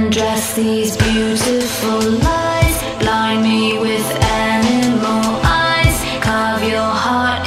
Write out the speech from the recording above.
undress these beautiful lies, blind me with animal eyes, carve your heart.